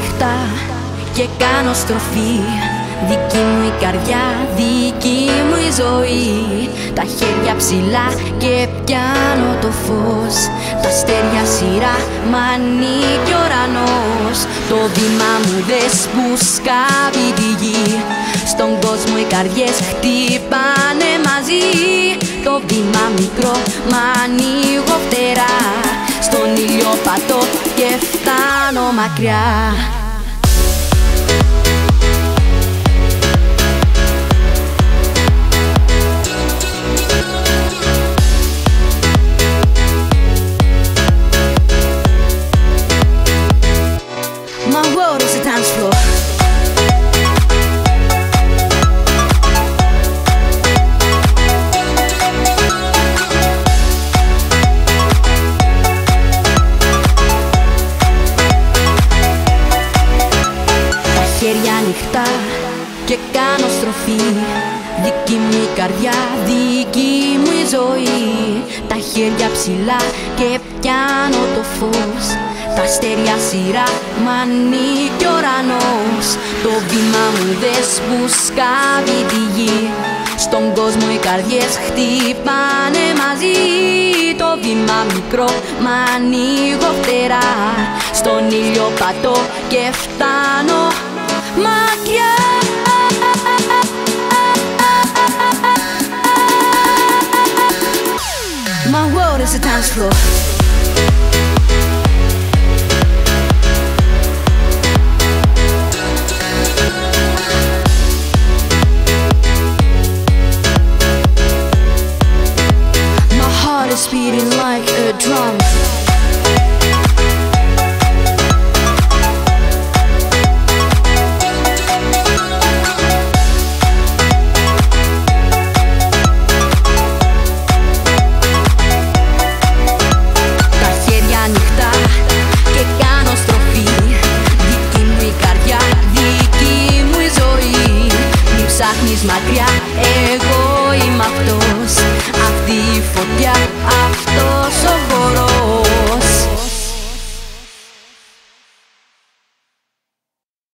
ανοιχτά και κάνω στροφή. Δική μου η καρδιά, δική μου η ζωή. Τα χέρια ψηλά και πιάνω το φως. Τα αστέρια σειρά, μ' ανήκει ουρανός. Το βήμα μου δες που σκάβει τη γη. Στον κόσμο οι καρδιές χτυπάνε μαζί. Το βήμα μικρό, μ' ανοίγω φτερά. Στον ήλιο πατώ και φτάνω μακριά και κάνω στροφή. Δική μου η καρδιά, δική μου η ζωή. Τα χέρια ψηλά και πιάνω το φως. Τα αστέρια σειρά, μ' ανήκει ο ουρανός. Το βήμα μου δες που σκάβει τη γη. Στον κόσμο οι καρδιές χτυπάνε μαζί. Το βήμα μικρό, μ' ανοίγω φτερά. Στον ήλιο πατώ και φτάνω My world is a dance floor. My heart is beating like a drum μακριά Εγώ είμαι αυτός. Αυτή η φωτιά